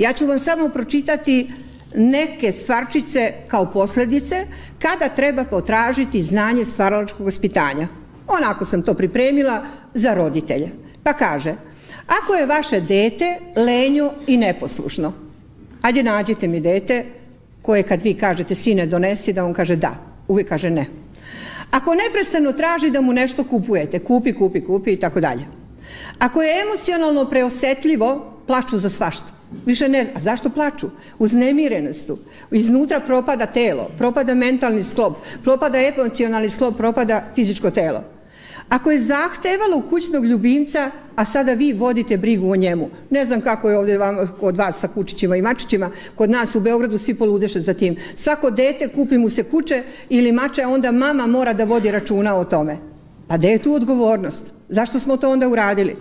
Ja ću vam samo pročitati neke stvarčice kao posljedice kada treba potražiti znanje stvaralačkog vaspitanja. Onako sam to pripremila za roditelje. Pa kaže, ako je vaše dete lenjo i neposlušno, ajde nađite mi dete koje kad vi kažete sine donesi da on kaže da, uvijek kaže ne. Ako neprestano traži da mu nešto kupujete, kupi, kupi, kupi i tako dalje. Ako je emocionalno preosetljivo, plaću za svašta. Više ne A zašto plaću? Uznemirenost su. Iznutra propada telo, propada mentalni sklop, propada emocionalni sklop, propada fizičko telo. Ako je zahtevalo kućnog ljubimca, a sada vi vodite brigu o njemu. Ne znam kako je ovdje vam, kod vas sa kučićima i mačićima, kod nas u Beogradu svi poludeše za tim. Svako dete kupi mu se kuće ili mače, onda mama mora da vodi računa o tome. Pa gdje je tu odgovornost? Zašto smo to onda uradili?